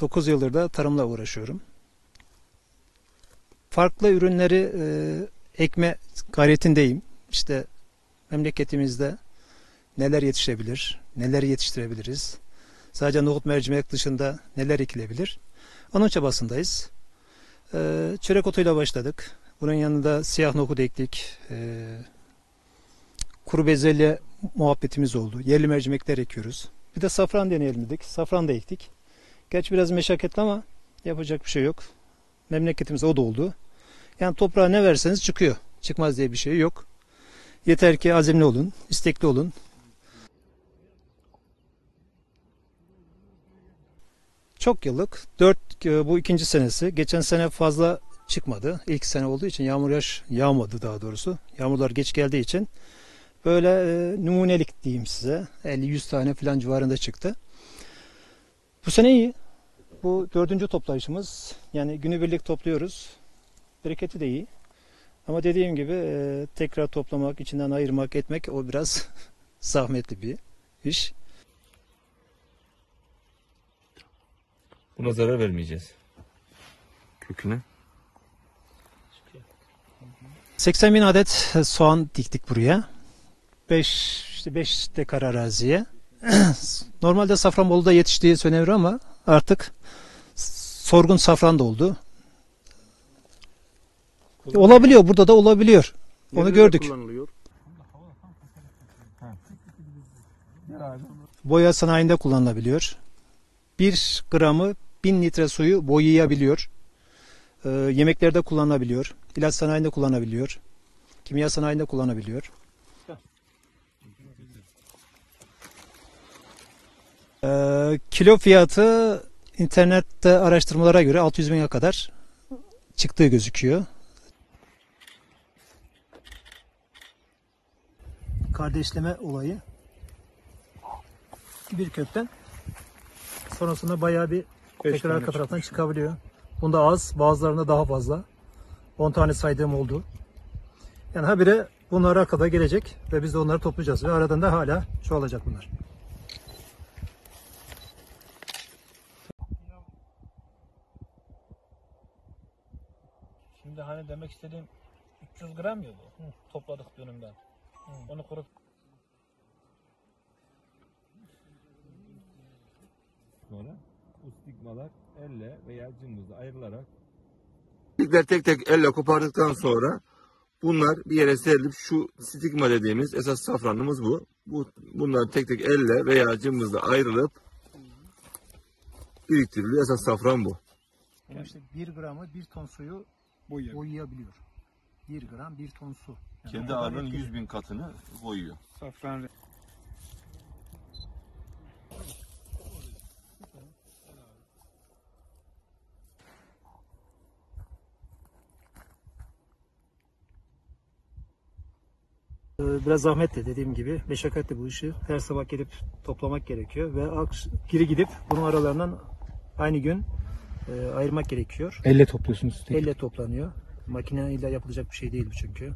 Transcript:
9 yıldır da tarımla uğraşıyorum. Farklı ürünleri e, ekme gayretindeyim. İşte memleketimizde neler yetişebilir, neler yetiştirebiliriz. Sadece nohut mercimek dışında neler ekilebilir. Onun çabasındayız. E, çörek otuyla başladık. Bunun yanında siyah nohut ektik. E, kuru bezelye muhabbetimiz oldu. Yerli mercimekler ekiyoruz. Bir de safran deneyelim dedik. Safran da ektik. Gerçi biraz meşakkatli ama yapacak bir şey yok. Memleketimize o da oldu. Yani toprağa ne verseniz çıkıyor. Çıkmaz diye bir şey yok. Yeter ki azimli olun, istekli olun. Çok yıllık. Dört, bu ikinci senesi. Geçen sene fazla çıkmadı. İlk sene olduğu için yağmur yaş yağmadı daha doğrusu. Yağmurlar geç geldiği için böyle e, numunelik diyeyim size. 50-100 tane falan civarında çıktı. Bu sene iyi. Bu dördüncü toplayışımız. Yani günübirlik topluyoruz. Bereketi de iyi. Ama dediğim gibi e, tekrar toplamak, içinden ayırmak, etmek o biraz zahmetli bir iş. Buna zarar vermeyeceğiz. Köküne. 80 bin adet soğan diktik buraya. 5 işte 5 dekar araziye. Normalde Safranbolu'da yetiştiği söylenir ama artık sorgun safran da oldu. Olabiliyor burada da olabiliyor. Onu gördük. Kullanılıyor. Boya sanayinde kullanılabiliyor. 1 gramı 1000 litre suyu boyayabiliyor. Ee, yemeklerde kullanılabiliyor. İlaç sanayinde kullanılabiliyor. Kimya sanayinde kullanılabiliyor. Ee, kilo fiyatı internette araştırmalara göre 600 bine kadar çıktığı gözüküyor. Kardeşleme olayı bir kökten sonrasında bayağı bir tekrar arka taraftan çıkabiliyor. Bunda az, bazılarında daha fazla. 10 tane saydığım oldu. Yani habire bunlar arkada gelecek ve biz de onları toplayacağız ve aradan da hala çoğalacak bunlar. Şimdi hani demek istediğim 300 gram ya bu. Topladık dönümden. Onu kurut. Sonra bu stigmalar elle veya cımbızla ayrılarak İlkler tek tek elle kopardıktan sonra bunlar bir yere serilip şu stigma dediğimiz esas safranımız bu. bu bunlar tek tek elle veya cımbızla ayrılıp biriktiriliyor. Esas safran bu. Yani işte 1 gramı 1 ton suyu boyayabiliyor. 1 gram 1 ton su. Yani kendi ağırlığının etkili. 100 bin katını koyuyor. Safran Ee, Biraz zahmetli dediğim gibi. Meşakkatli bu işi. Her sabah gelip toplamak gerekiyor ve geri gidip bunun aralarından aynı gün e, ayırmak gerekiyor. Elle topluyorsunuz. tek. Elle toplanıyor. Makineyle yapılacak bir şey değil bu çünkü.